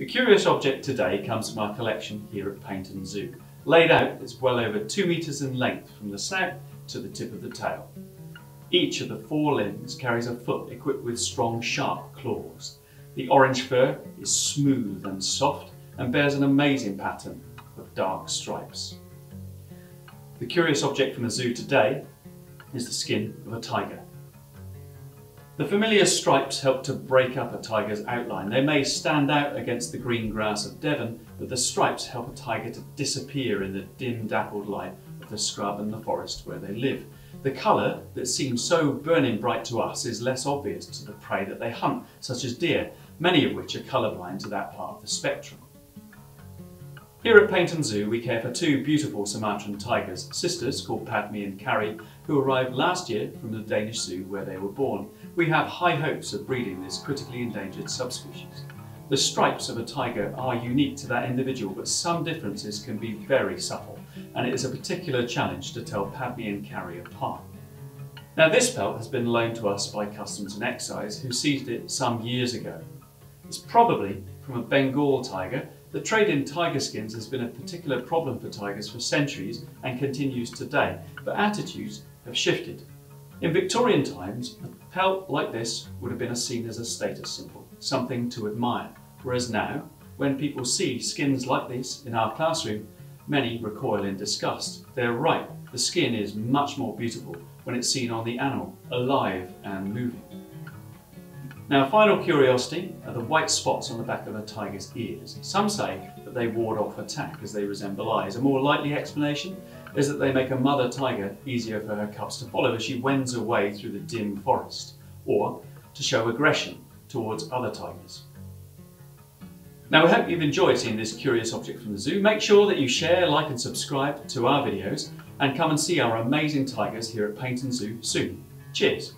The curious object today comes from our collection here at Paignton Zoo. Laid out, it's well over two metres in length from the snout to the tip of the tail. Each of the four limbs carries a foot equipped with strong, sharp claws. The orange fur is smooth and soft and bears an amazing pattern of dark stripes. The curious object from the zoo today is the skin of a tiger. The familiar stripes help to break up a tiger's outline. They may stand out against the green grass of Devon, but the stripes help a tiger to disappear in the dim dappled light of the scrub and the forest where they live. The colour that seems so burning bright to us is less obvious to the prey that they hunt, such as deer, many of which are colourblind to that part of the spectrum. Here at Paignton Zoo we care for two beautiful Sumatran tigers, sisters called Padme and Carrie, who arrived last year from the Danish Zoo where they were born. We have high hopes of breeding this critically endangered subspecies. The stripes of a tiger are unique to that individual, but some differences can be very subtle, and it is a particular challenge to tell Padme and Carrie apart. Now this pelt has been loaned to us by Customs and Excise, who seized it some years ago. It's probably from a Bengal tiger the trade in tiger skins has been a particular problem for tigers for centuries and continues today, but attitudes have shifted. In Victorian times, a pelt like this would have been seen as a status symbol, something to admire, whereas now, when people see skins like this in our classroom, many recoil in disgust. They're right, the skin is much more beautiful when it's seen on the animal, alive and moving. Now, final curiosity are the white spots on the back of a tiger's ears. Some say that they ward off attack as they resemble eyes. A more likely explanation is that they make a mother tiger easier for her cubs to follow as she wends away through the dim forest, or to show aggression towards other tigers. Now, I hope you've enjoyed seeing this curious object from the zoo. Make sure that you share, like and subscribe to our videos and come and see our amazing tigers here at Paignton Zoo soon. Cheers!